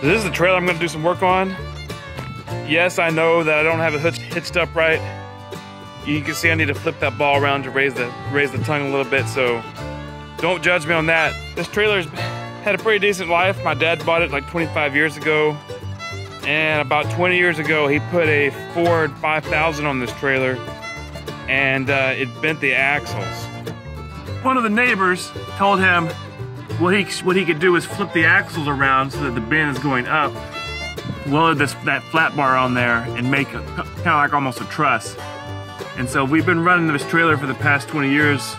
This is the trailer I'm gonna do some work on. Yes, I know that I don't have it hitched, up right. You can see I need to flip that ball around to raise the raise the tongue a little bit, so don't judge me on that. This trailer's had a pretty decent life. My dad bought it like 25 years ago. And about 20 years ago, he put a Ford 5000 on this trailer and uh, it bent the axles. One of the neighbors told him what he, what he could do is flip the axles around so that the bin is going up, weld this, that flat bar on there and make it kind of like almost a truss. And so we've been running this trailer for the past 20 years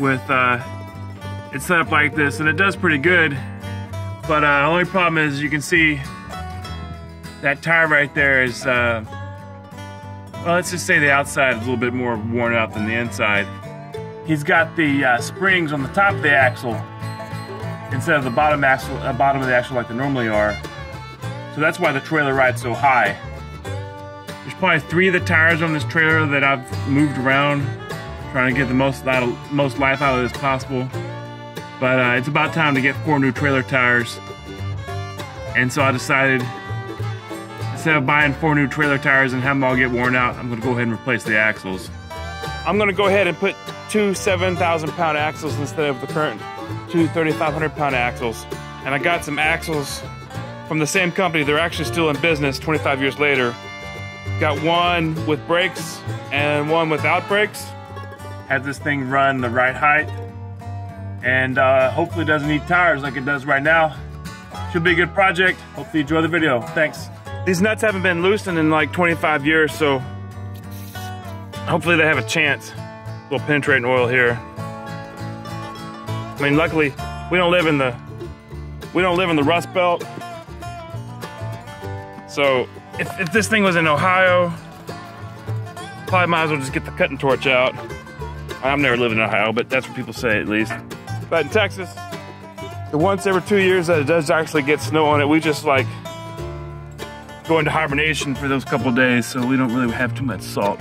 with uh, it set up like this and it does pretty good. But uh, only problem is you can see that tire right there is, uh, well, let's just say the outside is a little bit more worn out than the inside. He's got the uh, springs on the top of the axle instead of the bottom axle, uh, bottom of the axle like they normally are. So that's why the trailer rides so high. There's probably three of the tires on this trailer that I've moved around, trying to get the most out of, most life out of this possible. But uh, it's about time to get four new trailer tires. And so I decided, instead of buying four new trailer tires and have them all get worn out, I'm gonna go ahead and replace the axles. I'm gonna go ahead and put two 7,000 pound axles instead of the current two 3,500 pound axles. And I got some axles from the same company. They're actually still in business 25 years later. Got one with brakes and one without brakes. Had this thing run the right height and uh, hopefully doesn't need tires like it does right now. Should be a good project. Hopefully you enjoy the video. Thanks. These nuts haven't been loosened in like 25 years, so hopefully they have a chance. A little penetrating oil here. I mean, luckily we don't live in the we don't live in the Rust Belt. So if, if this thing was in Ohio, probably might as well just get the cutting torch out. I've never lived in Ohio, but that's what people say at least. But in Texas, once every two years that it does actually get snow on it, we just like go into hibernation for those couple days, so we don't really have too much salt.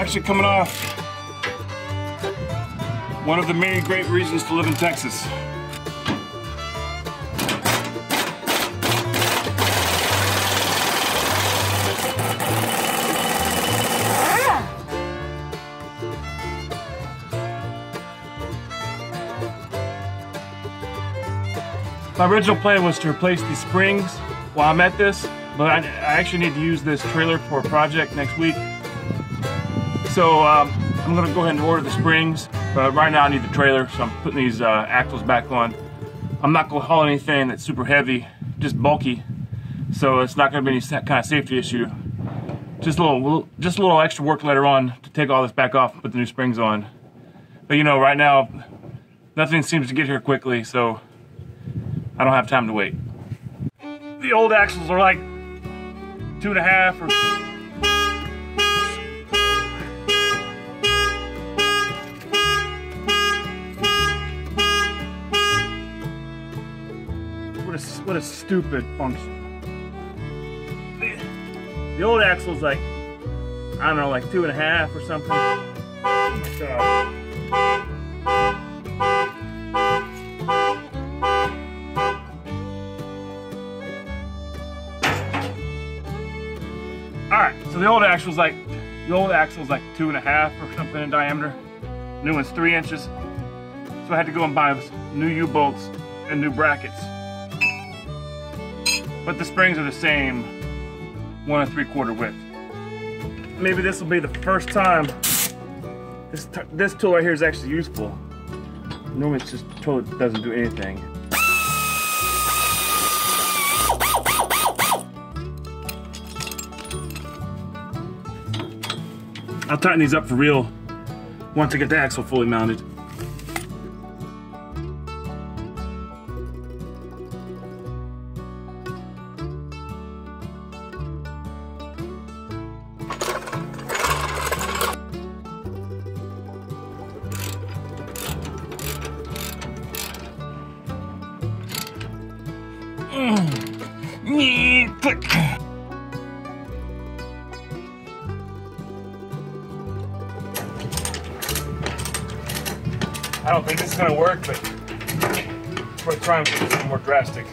Actually coming off one of the many great reasons to live in Texas. My original plan was to replace these springs while I'm at this, but I, I actually need to use this trailer for a project next week. So um, I'm gonna go ahead and order the springs, but right now I need the trailer, so I'm putting these uh, axles back on. I'm not gonna haul anything that's super heavy, just bulky, so it's not gonna be any kind of safety issue. Just a little, just a little extra work later on to take all this back off and put the new springs on. But you know, right now, nothing seems to get here quickly, so I don't have time to wait. The old axles are like two and a half or what a, what a stupid function. The, old axle's like, I don't know, like two and a half or something. So, Alright, so the old axle's like, the old axle's like two and a half or something in diameter. New one's three inches. So I had to go and buy new U-bolts and new brackets. But the springs are the same, one and three quarter width. Maybe this will be the first time this, this tool right here is actually useful. Normally it's just a tool doesn't do anything. I'll tighten these up for real once I get the axle fully mounted. I don't think this is gonna work, but we're trying something more drastic.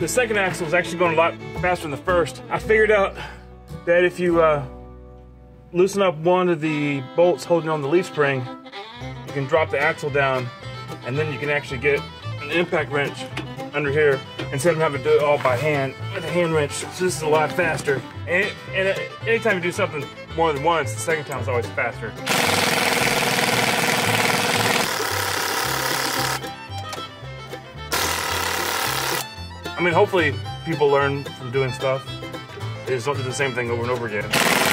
The second axle is actually going a lot faster than the first. I figured out that if you uh, loosen up one of the bolts holding on the leaf spring, you can drop the axle down and then you can actually get an impact wrench under here instead of having to do it all by hand with a hand wrench. So this is a lot faster. And, and uh, anytime you do something more than once, the second time is always faster. I mean, hopefully people learn from doing stuff. They just don't do the same thing over and over again.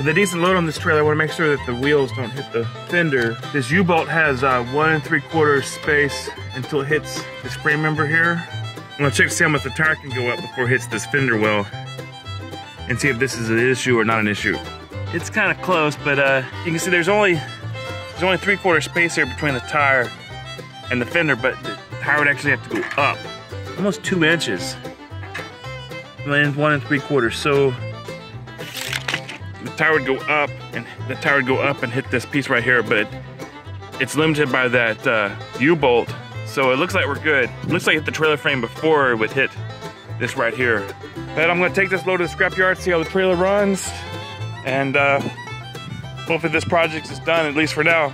With a decent load on this trailer, I want to make sure that the wheels don't hit the fender. This U-bolt has uh, one and three quarters space until it hits this frame member here. I'm gonna check to see how much the tire can go up before it hits this fender well and see if this is an issue or not an issue. It's kind of close, but uh, you can see there's only there's only three quarter space here between the tire and the fender, but the tire would actually have to go up almost two inches. And one and three quarters. So tire would go up and the tower would go up and hit this piece right here, but it's limited by that uh, U-bolt. So it looks like we're good. It looks like hit the trailer frame before it would hit this right here. But I'm gonna take this load to the scrapyard, see how the trailer runs, and uh, hopefully this project is done, at least for now.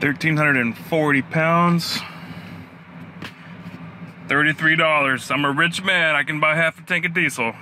1,340 pounds. $33. I'm a rich man. I can buy half a tank of diesel.